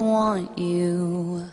want you.